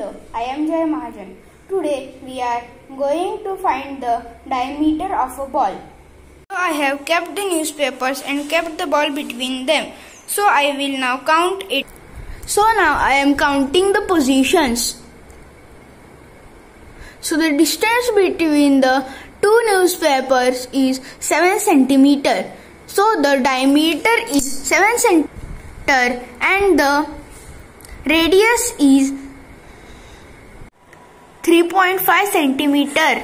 Hello, I am Jay Mahajan. Today we are going to find the diameter of a ball. So I have kept the newspapers and kept the ball between them. So I will now count it. So now I am counting the positions. So the distance between the two newspapers is 7 centimeter. So the diameter is 7 centimeter and the radius is 3.5 centimeter.